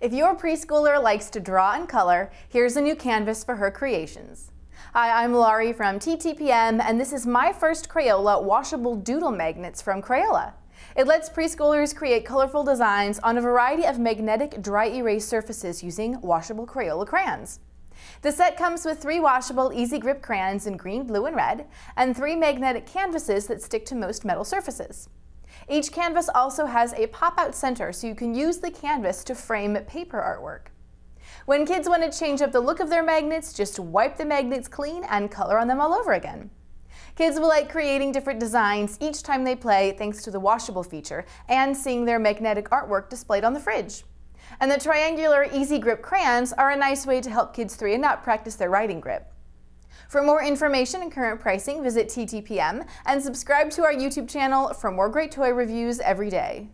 If your preschooler likes to draw and color, here's a new canvas for her creations. Hi, I'm Laurie from TTPM, and this is my first Crayola washable doodle magnets from Crayola. It lets preschoolers create colorful designs on a variety of magnetic dry erase surfaces using washable Crayola crayons. The set comes with three washable easy grip crayons in green, blue, and red, and three magnetic canvases that stick to most metal surfaces. Each canvas also has a pop-out center so you can use the canvas to frame paper artwork. When kids want to change up the look of their magnets, just wipe the magnets clean and color on them all over again. Kids will like creating different designs each time they play thanks to the washable feature and seeing their magnetic artwork displayed on the fridge. And the triangular easy grip crayons are a nice way to help kids 3 and up practice their writing grip. For more information and current pricing, visit TTPM and subscribe to our YouTube channel for more great toy reviews every day.